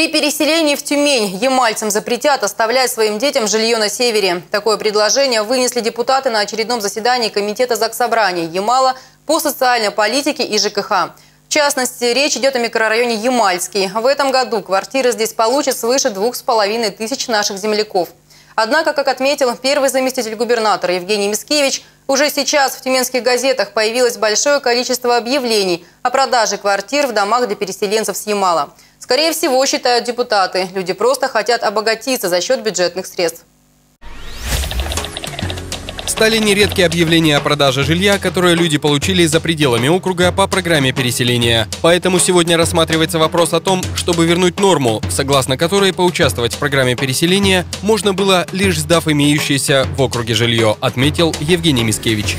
При переселении в Тюмень ямальцам запретят оставлять своим детям жилье на севере. Такое предложение вынесли депутаты на очередном заседании Комитета Заксобрания Ямала по социальной политике и ЖКХ. В частности, речь идет о микрорайоне Ямальский. В этом году квартиры здесь получат свыше двух с половиной тысяч наших земляков. Однако, как отметил первый заместитель губернатора Евгений Мискевич, уже сейчас в тюменских газетах появилось большое количество объявлений о продаже квартир в домах для переселенцев с Ямала. Скорее всего, считают депутаты, люди просто хотят обогатиться за счет бюджетных средств. Стали нередки объявления о продаже жилья, которые люди получили за пределами округа по программе переселения. Поэтому сегодня рассматривается вопрос о том, чтобы вернуть норму, согласно которой поучаствовать в программе переселения можно было лишь сдав имеющееся в округе жилье, отметил Евгений Мискевич.